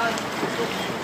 三、四、五。